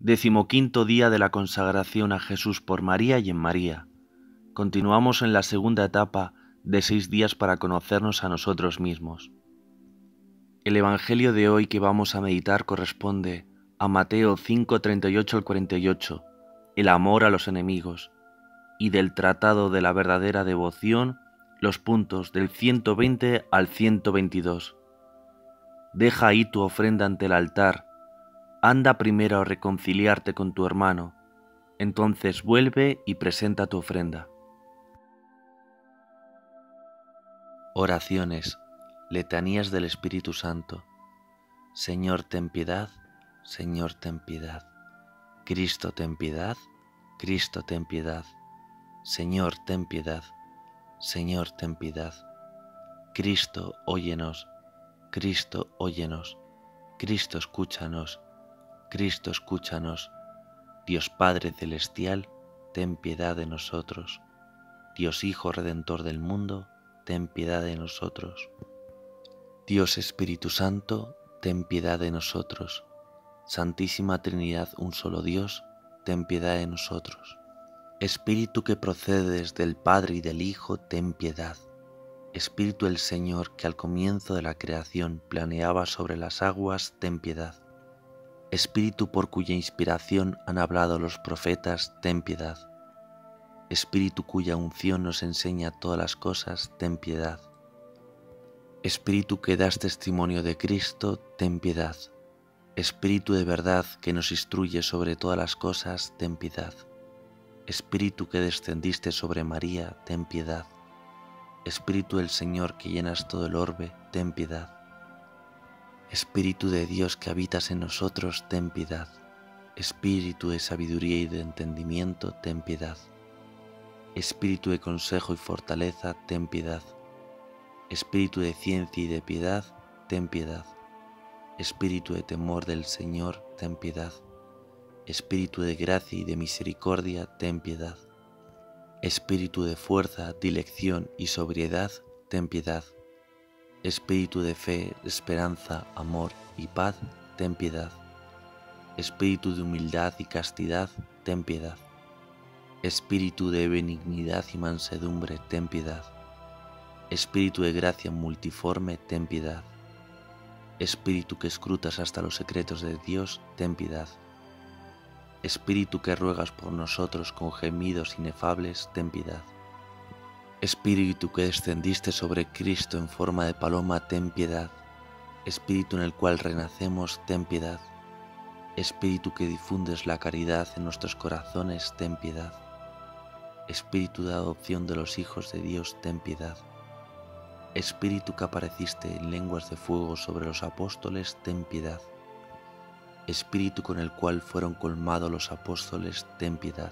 Decimoquinto día de la consagración a Jesús por María y en María. Continuamos en la segunda etapa de seis días para conocernos a nosotros mismos. El Evangelio de hoy que vamos a meditar corresponde a Mateo 5, 38 al 48, el amor a los enemigos, y del Tratado de la verdadera devoción, los puntos del 120 al 122. Deja ahí tu ofrenda ante el altar Anda primero a reconciliarte con tu hermano, entonces vuelve y presenta tu ofrenda. Oraciones, letanías del Espíritu Santo. Señor, ten piedad, Señor, ten piedad. Cristo, ten piedad, Cristo, ten piedad. Señor, ten piedad, Señor, ten piedad. Cristo, óyenos, Cristo, óyenos, Cristo, escúchanos. Cristo, escúchanos. Dios Padre Celestial, ten piedad de nosotros. Dios Hijo Redentor del mundo, ten piedad de nosotros. Dios Espíritu Santo, ten piedad de nosotros. Santísima Trinidad, un solo Dios, ten piedad de nosotros. Espíritu que procedes del Padre y del Hijo, ten piedad. Espíritu el Señor que al comienzo de la creación planeaba sobre las aguas, ten piedad. Espíritu por cuya inspiración han hablado los profetas, ten piedad. Espíritu cuya unción nos enseña todas las cosas, ten piedad. Espíritu que das testimonio de Cristo, ten piedad. Espíritu de verdad que nos instruye sobre todas las cosas, ten piedad. Espíritu que descendiste sobre María, ten piedad. Espíritu del Señor que llenas todo el orbe, ten piedad. Espíritu de Dios que habitas en nosotros, ten piedad. Espíritu de sabiduría y de entendimiento, ten piedad. Espíritu de consejo y fortaleza, ten piedad. Espíritu de ciencia y de piedad, ten piedad. Espíritu de temor del Señor, ten piedad. Espíritu de gracia y de misericordia, ten piedad. Espíritu de fuerza, dilección y sobriedad, ten piedad. Espíritu de fe, esperanza, amor y paz, ten piedad. Espíritu de humildad y castidad, ten piedad. Espíritu de benignidad y mansedumbre, ten piedad. Espíritu de gracia multiforme, ten piedad. Espíritu que escrutas hasta los secretos de Dios, ten piedad. Espíritu que ruegas por nosotros con gemidos inefables, ten piedad. Espíritu que descendiste sobre Cristo en forma de paloma, ten piedad. Espíritu en el cual renacemos, ten piedad. Espíritu que difundes la caridad en nuestros corazones, ten piedad. Espíritu de adopción de los hijos de Dios, ten piedad. Espíritu que apareciste en lenguas de fuego sobre los apóstoles, ten piedad. Espíritu con el cual fueron colmados los apóstoles, ten piedad.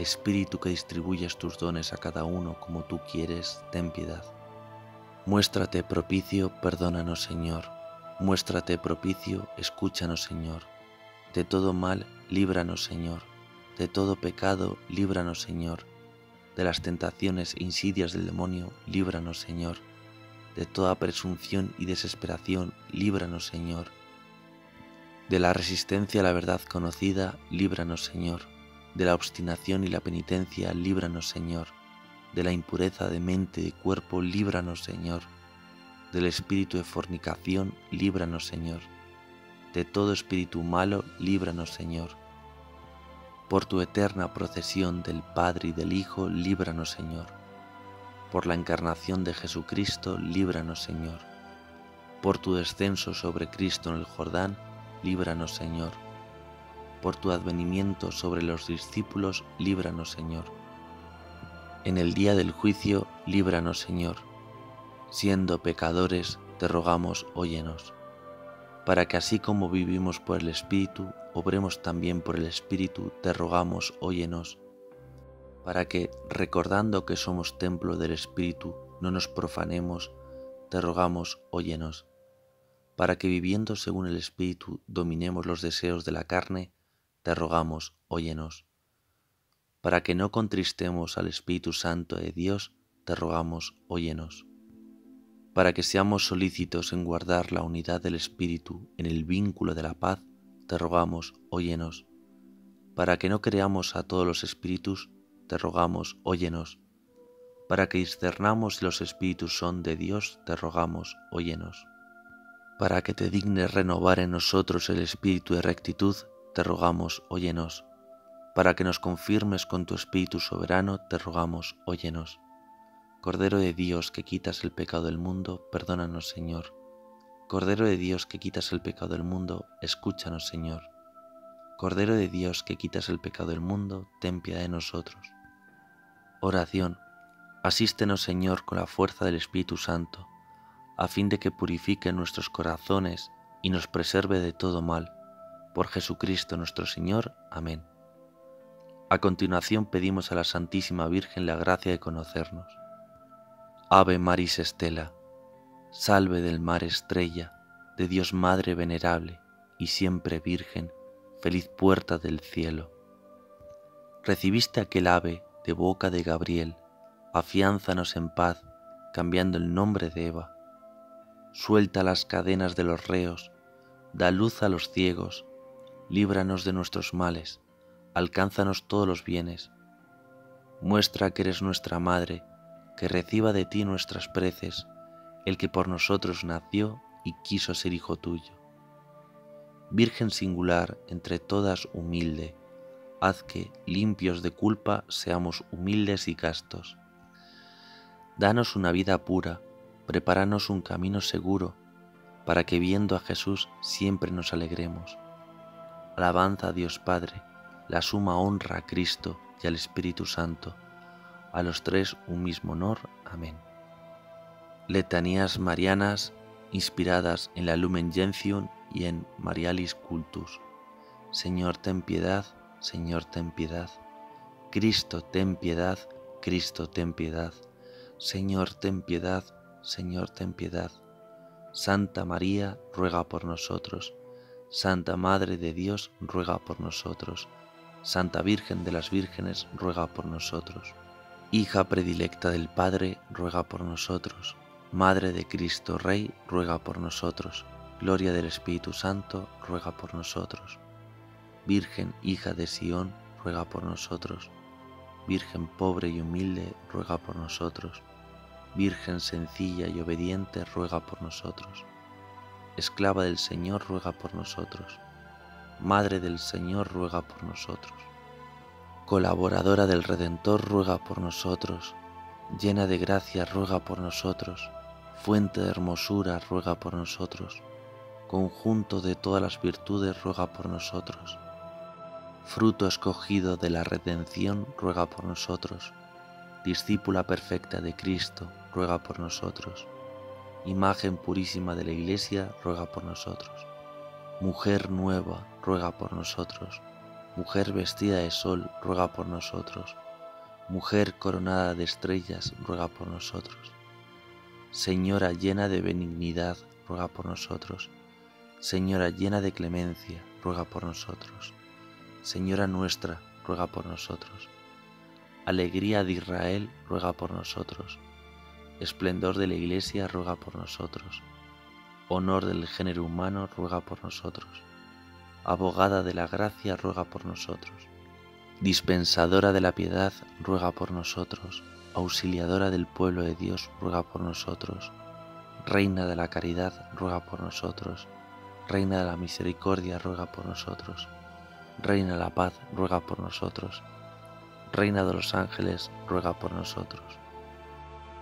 Espíritu que distribuyes tus dones a cada uno como tú quieres, ten piedad. Muéstrate propicio, perdónanos Señor. Muéstrate propicio, escúchanos Señor. De todo mal, líbranos Señor. De todo pecado, líbranos Señor. De las tentaciones e insidias del demonio, líbranos Señor. De toda presunción y desesperación, líbranos Señor. De la resistencia a la verdad conocida, líbranos Señor de la obstinación y la penitencia, líbranos Señor. De la impureza de mente y cuerpo, líbranos Señor. Del espíritu de fornicación, líbranos Señor. De todo espíritu malo, líbranos Señor. Por tu eterna procesión del Padre y del Hijo, líbranos Señor. Por la encarnación de Jesucristo, líbranos Señor. Por tu descenso sobre Cristo en el Jordán, líbranos Señor por tu advenimiento sobre los discípulos, líbranos, Señor. En el día del juicio, líbranos, Señor. Siendo pecadores, te rogamos, óyenos, para que así como vivimos por el Espíritu, obremos también por el Espíritu, te rogamos, óyenos, para que, recordando que somos templo del Espíritu, no nos profanemos, te rogamos, óyenos, para que viviendo según el Espíritu dominemos los deseos de la carne, te rogamos, óyenos. Para que no contristemos al Espíritu Santo de Dios, te rogamos, óyenos. Para que seamos solícitos en guardar la unidad del Espíritu en el vínculo de la paz, te rogamos, óyenos. Para que no creamos a todos los espíritus, te rogamos, óyenos. Para que discernamos si los espíritus son de Dios, te rogamos, óyenos. Para que te dignes renovar en nosotros el espíritu de rectitud, te rogamos, óyenos. Para que nos confirmes con tu espíritu soberano, te rogamos, óyenos. Cordero de Dios que quitas el pecado del mundo, perdónanos, Señor. Cordero de Dios que quitas el pecado del mundo, escúchanos, Señor. Cordero de Dios que quitas el pecado del mundo, ten piedad de nosotros. Oración. Asístenos, Señor, con la fuerza del Espíritu Santo, a fin de que purifique nuestros corazones y nos preserve de todo mal. Por Jesucristo nuestro Señor. Amén. A continuación pedimos a la Santísima Virgen la gracia de conocernos. Ave Maris Estela, salve del mar estrella, de Dios Madre venerable y siempre Virgen, feliz puerta del cielo. Recibiste aquel ave de boca de Gabriel, afiánzanos en paz, cambiando el nombre de Eva. Suelta las cadenas de los reos, da luz a los ciegos, líbranos de nuestros males, alcánzanos todos los bienes. Muestra que eres nuestra Madre, que reciba de ti nuestras preces, el que por nosotros nació y quiso ser hijo tuyo. Virgen singular, entre todas humilde, haz que, limpios de culpa, seamos humildes y castos. Danos una vida pura, prepáranos un camino seguro, para que viendo a Jesús siempre nos alegremos. Alabanza a Dios Padre, la suma honra a Cristo y al Espíritu Santo, a los tres un mismo honor. Amén. Letanías marianas inspiradas en la Lumen Gentium y en Marialis Cultus. Señor, ten piedad, Señor, ten piedad. Cristo, ten piedad, Cristo, ten piedad. Señor, ten piedad, Señor, ten piedad. Santa María, ruega por nosotros. Santa Madre de Dios, ruega por nosotros. Santa Virgen de las Vírgenes, ruega por nosotros. Hija predilecta del Padre, ruega por nosotros. Madre de Cristo Rey, ruega por nosotros. Gloria del Espíritu Santo, ruega por nosotros. Virgen, hija de Sión, ruega por nosotros. Virgen pobre y humilde, ruega por nosotros. Virgen sencilla y obediente, ruega por nosotros. Esclava del Señor, ruega por nosotros. Madre del Señor, ruega por nosotros. Colaboradora del Redentor, ruega por nosotros. Llena de gracia, ruega por nosotros. Fuente de hermosura, ruega por nosotros. Conjunto de todas las virtudes, ruega por nosotros fruto escogido de la redención, ruega por nosotros. Discípula perfecta de Cristo, ruega por nosotros. Imagen purísima de la Iglesia, ruega por nosotros. Mujer nueva, ruega por nosotros. Mujer vestida de sol, ruega por nosotros. Mujer coronada de estrellas, ruega por nosotros. Señora llena de benignidad, ruega por nosotros. Señora llena de clemencia, ruega por nosotros. Señora nuestra, ruega por nosotros. Alegría de Israel, ruega por nosotros. Esplendor de la Iglesia, ruega por nosotros. Honor del género humano, ruega por nosotros. Abogada de la gracia, ruega por nosotros. Dispensadora de la piedad, ruega por nosotros. Auxiliadora del pueblo de Dios, ruega por nosotros. Reina de la caridad, ruega por nosotros. Reina de la misericordia, ruega por nosotros. Reina de la paz, ruega por nosotros. Reina de los ángeles, ruega por nosotros.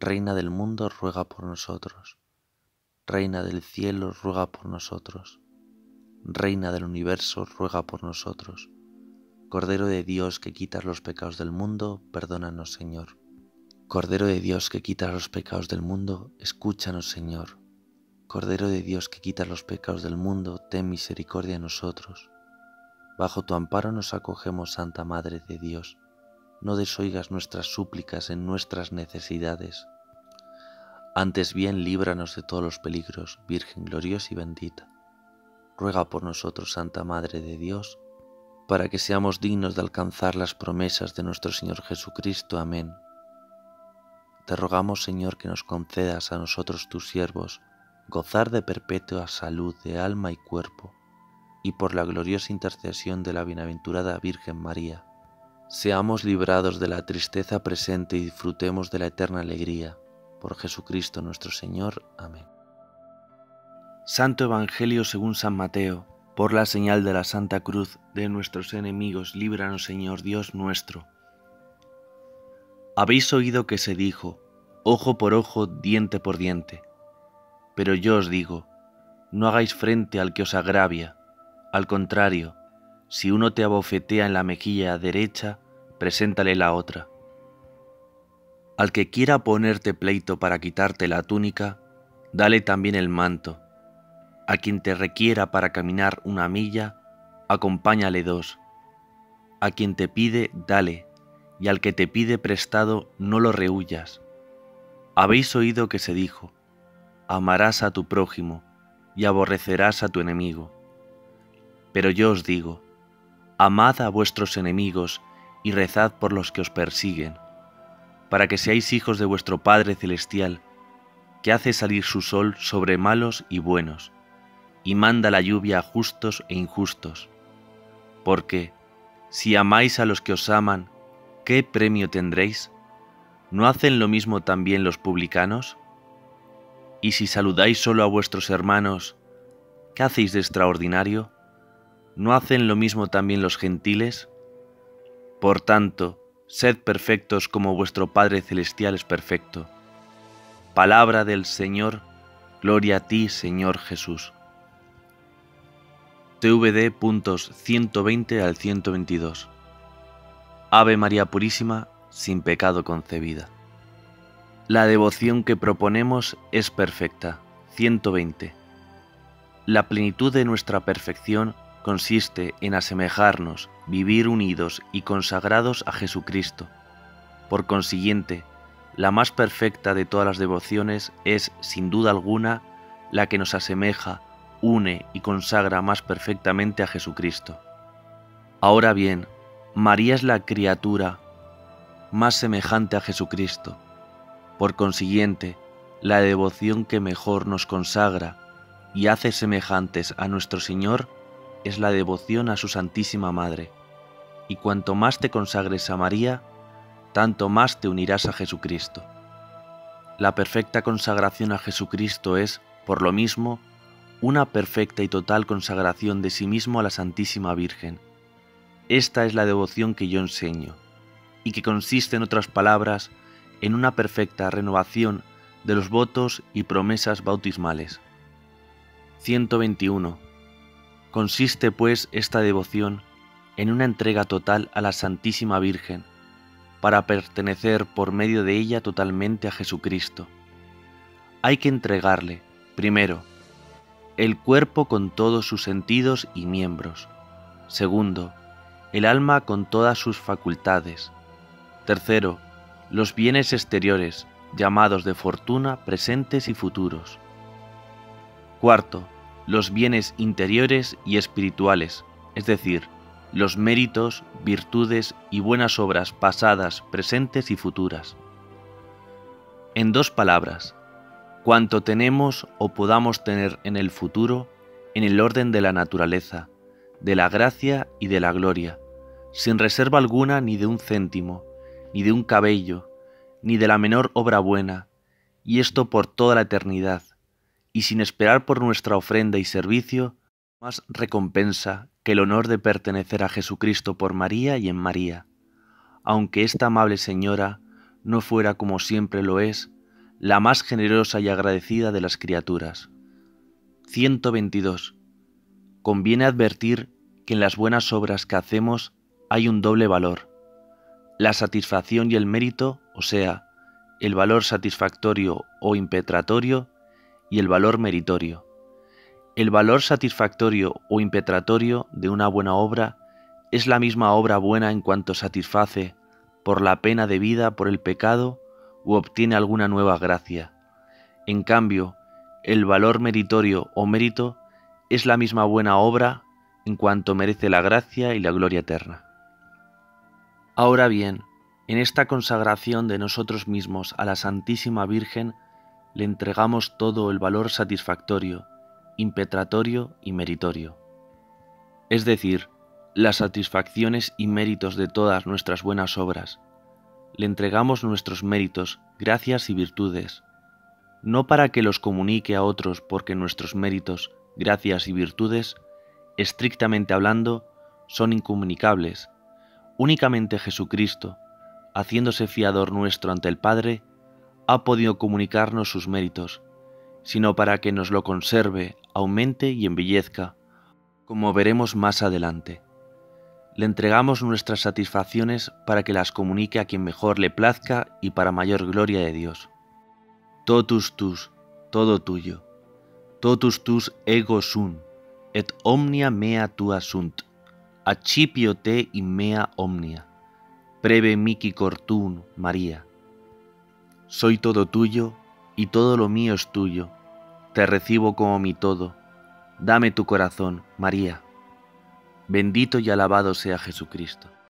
Reina del mundo, ruega por nosotros. Reina del cielo, ruega por nosotros. Reina del universo, ruega por nosotros. Cordero de Dios que quitas los pecados del mundo, perdónanos Señor. Cordero de Dios que quitas los pecados del mundo, escúchanos Señor. Cordero de Dios que quitas los pecados del mundo, ten misericordia de nosotros. Bajo tu amparo nos acogemos, Santa Madre de Dios. No desoigas nuestras súplicas en nuestras necesidades. Antes bien, líbranos de todos los peligros, Virgen gloriosa y bendita. Ruega por nosotros, Santa Madre de Dios, para que seamos dignos de alcanzar las promesas de nuestro Señor Jesucristo. Amén. Te rogamos, Señor, que nos concedas a nosotros tus siervos, gozar de perpetua salud de alma y cuerpo, y por la gloriosa intercesión de la bienaventurada Virgen María, seamos librados de la tristeza presente y disfrutemos de la eterna alegría. Por Jesucristo nuestro Señor. Amén. Santo Evangelio según San Mateo, por la señal de la Santa Cruz de nuestros enemigos, líbranos Señor Dios nuestro. Habéis oído que se dijo, ojo por ojo, diente por diente pero yo os digo, no hagáis frente al que os agravia, al contrario, si uno te abofetea en la mejilla derecha, preséntale la otra. Al que quiera ponerte pleito para quitarte la túnica, dale también el manto. A quien te requiera para caminar una milla, acompáñale dos. A quien te pide, dale, y al que te pide prestado, no lo rehuyas. Habéis oído que se dijo, amarás a tu prójimo y aborrecerás a tu enemigo. Pero yo os digo, amad a vuestros enemigos y rezad por los que os persiguen, para que seáis hijos de vuestro Padre Celestial, que hace salir su sol sobre malos y buenos, y manda la lluvia a justos e injustos. Porque, si amáis a los que os aman, ¿qué premio tendréis? ¿No hacen lo mismo también los publicanos? Y si saludáis solo a vuestros hermanos, ¿qué hacéis de extraordinario? ¿No hacen lo mismo también los gentiles? Por tanto, sed perfectos como vuestro Padre Celestial es perfecto. Palabra del Señor, gloria a ti, Señor Jesús. TVD puntos 120 al 122. Ave María Purísima, sin pecado concebida. La devoción que proponemos es perfecta. 120. La plenitud de nuestra perfección consiste en asemejarnos, vivir unidos y consagrados a Jesucristo. Por consiguiente, la más perfecta de todas las devociones es, sin duda alguna, la que nos asemeja, une y consagra más perfectamente a Jesucristo. Ahora bien, María es la criatura más semejante a Jesucristo por consiguiente, la devoción que mejor nos consagra y hace semejantes a nuestro Señor es la devoción a su Santísima Madre. Y cuanto más te consagres a María, tanto más te unirás a Jesucristo. La perfecta consagración a Jesucristo es, por lo mismo, una perfecta y total consagración de sí mismo a la Santísima Virgen. Esta es la devoción que yo enseño, y que consiste en otras palabras en una perfecta renovación de los votos y promesas bautismales. 121. Consiste pues esta devoción en una entrega total a la Santísima Virgen, para pertenecer por medio de ella totalmente a Jesucristo. Hay que entregarle, primero, el cuerpo con todos sus sentidos y miembros. Segundo, el alma con todas sus facultades. Tercero, los bienes exteriores, llamados de fortuna presentes y futuros. Cuarto, los bienes interiores y espirituales, es decir, los méritos, virtudes y buenas obras pasadas, presentes y futuras. En dos palabras, cuanto tenemos o podamos tener en el futuro, en el orden de la naturaleza, de la gracia y de la gloria, sin reserva alguna ni de un céntimo, ni de un cabello, ni de la menor obra buena, y esto por toda la eternidad, y sin esperar por nuestra ofrenda y servicio más recompensa que el honor de pertenecer a Jesucristo por María y en María, aunque esta amable Señora no fuera como siempre lo es, la más generosa y agradecida de las criaturas. 122. Conviene advertir que en las buenas obras que hacemos hay un doble valor la satisfacción y el mérito, o sea, el valor satisfactorio o impetratorio, y el valor meritorio. El valor satisfactorio o impetratorio de una buena obra es la misma obra buena en cuanto satisface por la pena debida por el pecado u obtiene alguna nueva gracia. En cambio, el valor meritorio o mérito es la misma buena obra en cuanto merece la gracia y la gloria eterna. Ahora bien, en esta consagración de nosotros mismos a la Santísima Virgen le entregamos todo el valor satisfactorio, impetratorio y meritorio. Es decir, las satisfacciones y méritos de todas nuestras buenas obras. Le entregamos nuestros méritos, gracias y virtudes, no para que los comunique a otros porque nuestros méritos, gracias y virtudes, estrictamente hablando, son incomunicables. Únicamente Jesucristo, haciéndose fiador nuestro ante el Padre, ha podido comunicarnos sus méritos, sino para que nos lo conserve, aumente y embellezca, como veremos más adelante. Le entregamos nuestras satisfacciones para que las comunique a quien mejor le plazca y para mayor gloria de Dios. Totus tus, todo tuyo, totus tus ego sun, et omnia mea tua sunt, accipio te in mea omnia Preve mici cortun, María. Soy todo tuyo y todo lo mío es tuyo. Te recibo como mi todo. Dame tu corazón, María. Bendito y alabado sea Jesucristo.